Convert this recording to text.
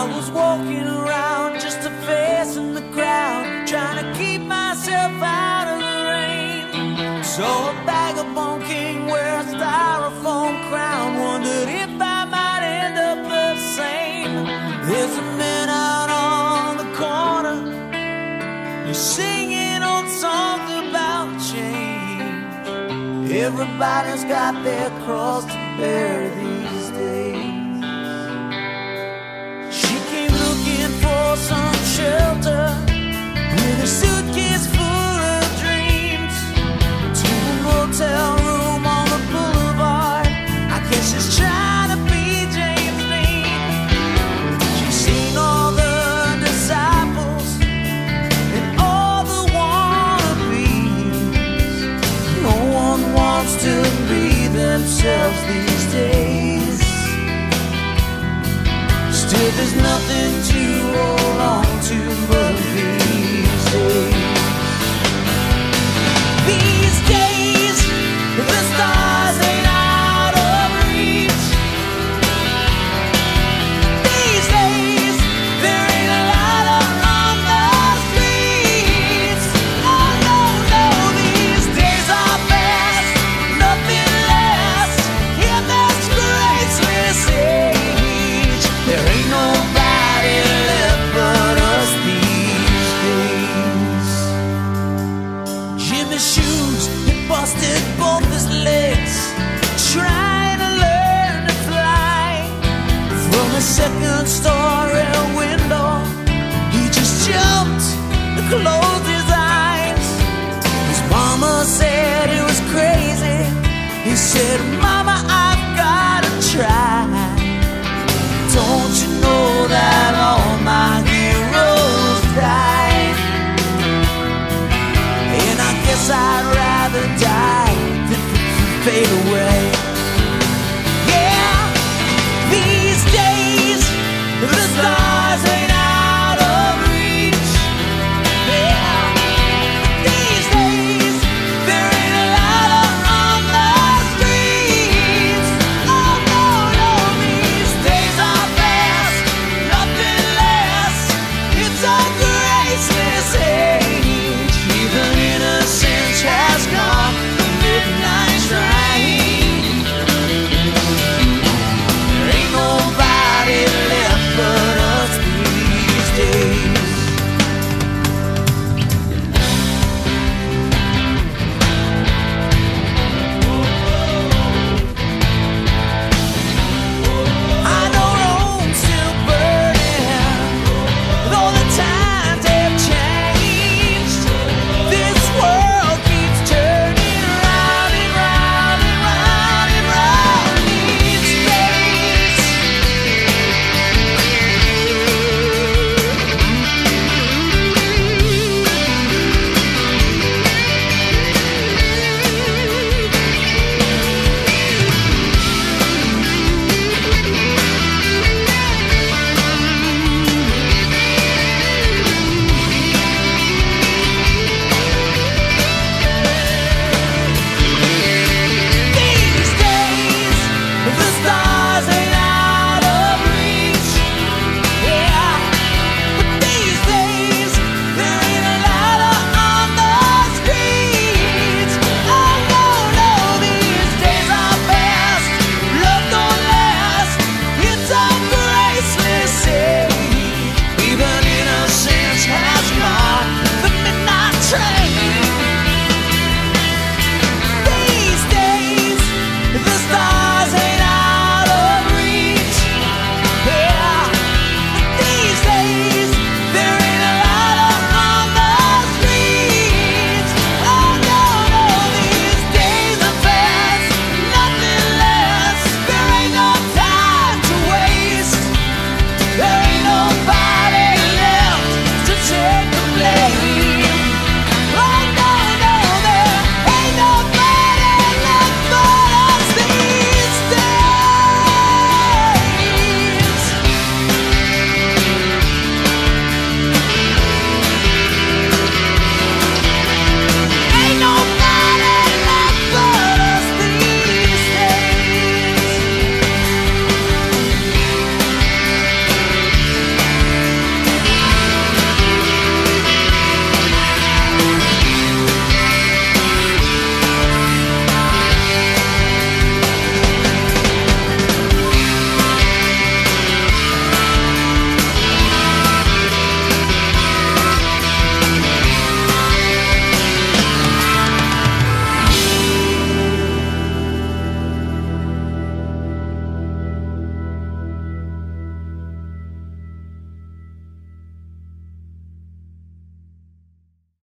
I was walking around just a face in the crowd, trying to keep myself out of the rain. Saw a vagabond king wear a styrofoam crown, wondered if I might end up the same. There's a man out on the corner, singing old songs about change. Everybody's got their cross to bear these some shelter. With a suitcase Till there's nothing to hold on to. ser